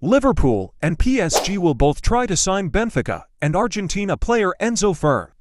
Liverpool and PSG will both try to sign Benfica and Argentina player Enzo Fern.